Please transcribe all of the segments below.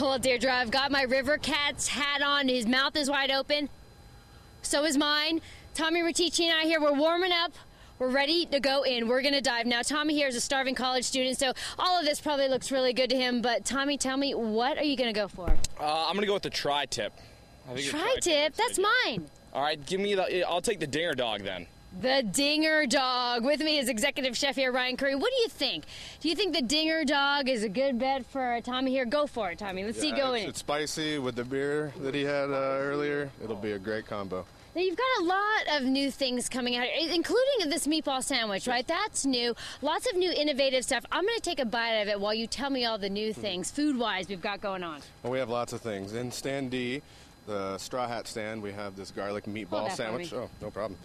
Well, Deirdre, I've got my River Cats hat on. His mouth is wide open. So is mine. Tommy Ratici and I here, we're warming up. We're ready to go in. We're going to dive. Now, Tommy here is a starving college student, so all of this probably looks really good to him. But, Tommy, tell me, what are you going to go for? Uh, I'm gonna go with the tri tip. Tri tip? That's mine. All right, give me the. I'll take the dinger dog then. The Dinger Dog. With me is executive chef here, Ryan Curry. What do you think? Do you think the Dinger Dog is a good bet for Tommy here? Go for it, Tommy. Let's see Yeah, go it's, in. it's spicy with the beer that he had uh, earlier. It'll be a great combo. Now, you've got a lot of new things coming out, including this meatball sandwich, right? That's new. Lots of new innovative stuff. I'm going to take a bite of it while you tell me all the new things, food wise, we've got going on. Well, we have lots of things. In stand D, the straw hat stand, we have this garlic meatball sandwich. me. Oh, no problem.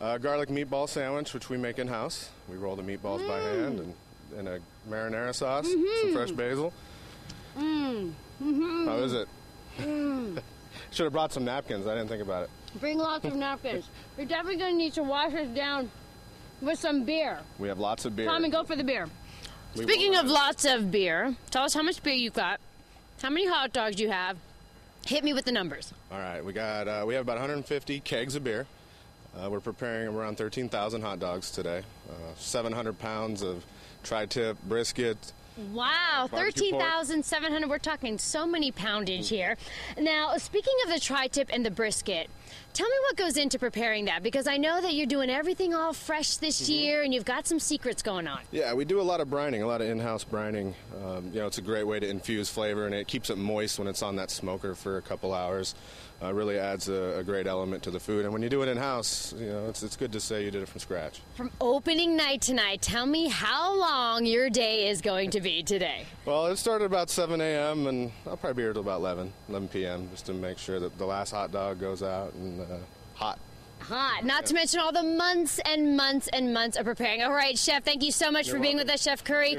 Uh, garlic meatball sandwich, which we make in house. We roll the meatballs by Mm. hand and in a marinara sauce, Mm-hmm. some fresh basil. Mm. -hmm. How is it? Mm. Should have brought some napkins. I didn't think about it. Bring lots of napkins. You're definitely going to need to wash this down with some beer. We have lots of beer. Come and go for the beer. We Speaking of lots of beer, tell us how much beer you got, how many hot dogs you have. Hit me with the numbers. All right, we got uh, we have about 150 kegs of beer. Uh, we're preparing around 13,000 hot dogs today. Uh, 700 pounds of tri-tip brisket. Wow, 13,700. We're talking so many poundage here. Now, speaking of the tri tip and the brisket, tell me what goes into preparing that because I know that you're doing everything all fresh this Mm-hmm. year and you've got some secrets going on. Yeah, we do a lot of brining, a lot of in-house brining. Um, you know, it's a great way to infuse flavor, and it keeps it moist when it's on that smoker for a couple hours. Uh, really adds a, a great element to the food. And when you do it in-house, you know, it's, it's good to say you did it from scratch. From opening night tonight, tell me how long your day is going to be today. Well, it started about 7 a.m., and I'll probably be here till about 11, 11 p.m., just to make sure that the last hot dog goes out and uh, hot. Hot. Not to mention all the months and months and months of preparing. All right, Chef, thank you so much for being with us, Chef Curry.